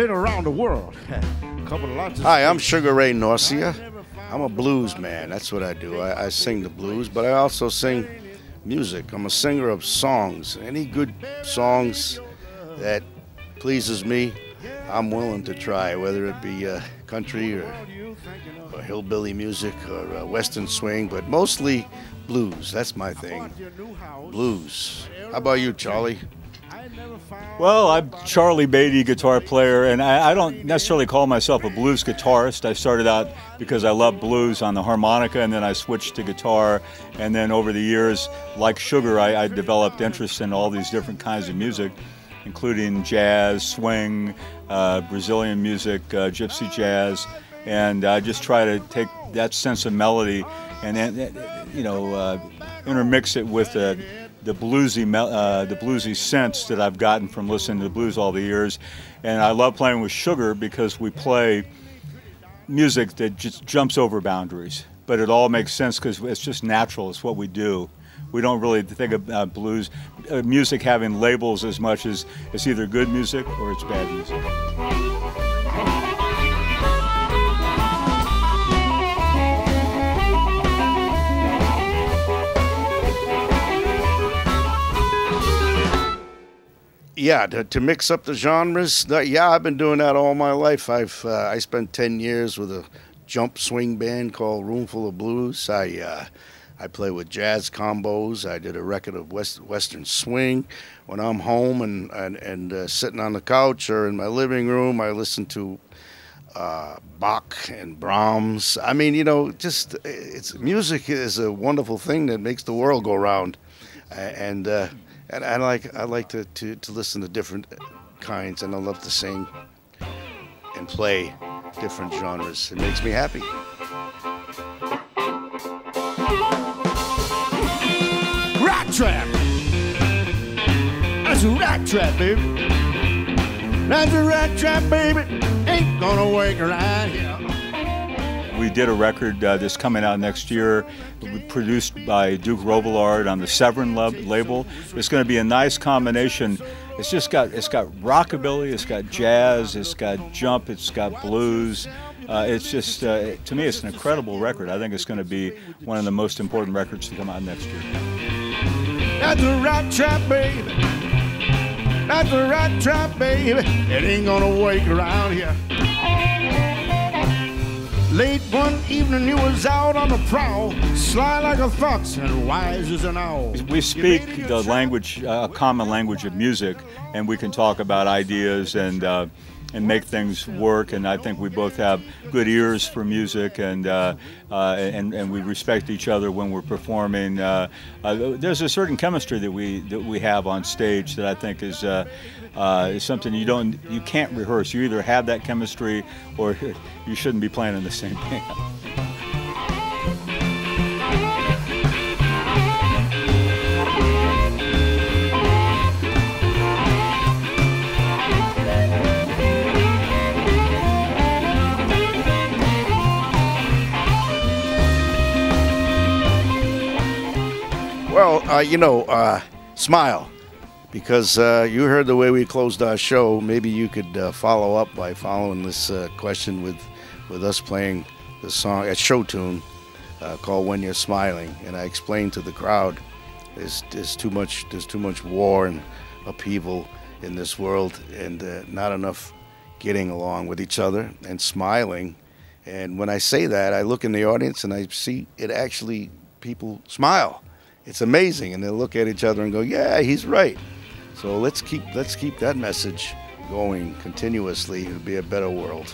been around the world. Hi, I'm Sugar Ray Norcia. I'm a blues man. That's what I do. I, I, sing the blues, but I also sing music. I'm a singer of songs. Any good songs that pleases me, I'm willing to try, whether it be uh, country or, or hillbilly music or uh, western swing, but mostly blues. That's my thing. Blues. How about you, Charlie? Well, I'm Charlie Baty, guitar player, and I, I, don't necessarily call myself a blues guitarist. I started out because I love blues on the harmonica, and then I switched to guitar. And then over the years, like Sugar, I, I developed interest in all these different kinds of music, including jazz, swing, uh, Brazilian music, uh, gypsy jazz, and I just try to take that sense of melody and, then, you know, uh, intermix it with a the bluesy uh, the bluesy sense that I've gotten from listening to the blues all the years, and I love playing with Sugar because we play music that just jumps over boundaries, but it all makes sense because it's just natural. It's what we do. We don't really think of uh, blues uh, music having labels as much as it's either good music or it's bad music. yeah, to, to, mix up the genres. Yeah, I've been doing that all my life. I've uh, I spent ten years with a jump swing band called Roomful of Blues. I uh, I play with jazz combos. I did a record of West, Western swing. When I'm home and and, and uh, sitting on the couch or in my living room, I listen to uh, Bach and Brahms. I mean, you know, just it's music is a wonderful thing that makes the world go round, and uh, and I like I like to, to, to listen to different kinds, and I love to sing and play different genres. It makes me happy. Trap. That's a rat trap, baby. That's a rat trap, baby. Ain't gonna around here. We did a record uh, that's coming out next year, produced by Duke Robillard on the Severn label. It's going to be a nice combination. It's just got it's got rockabilly, it's got jazz, it's got jump, it's got blues. Uh, it's just uh, to me, it's an incredible record. I think it's going to be one of the most important records to come out next year. That's a rat trap, baby. That's a rat trap, baby. It ain't gonna wake around here. Late one evening, he was out on the prowl, sly like a fox and wise as an owl. We speak the language, a uh, common language of music, and we can talk about ideas and. Uh, and make things work. And I think we both have good ears for music, and uh, uh, and and we respect each other when we're performing. Uh, uh there's a certain chemistry that we that we have on stage that I think is. Uh, uh, is something you don't you can't rehearse. You either have that chemistry or you shouldn't be playing in the same band. Uh, you know, uh, smile, because uh, you heard the way we closed our show. Maybe you could uh, follow up by following this uh, question with, with us playing the song, a show tune uh, called "When You're Smiling," and I explained to the crowd, there's, there's too much, there's too much war and upheaval in this world, and not enough getting along with each other and smiling. And when I say that, I look in the audience and I see it actually people smile it's amazing, and they'll look at each other and go, "Yeah, he's right." So let's keep let's keep that message going continuously. It'll be a better world.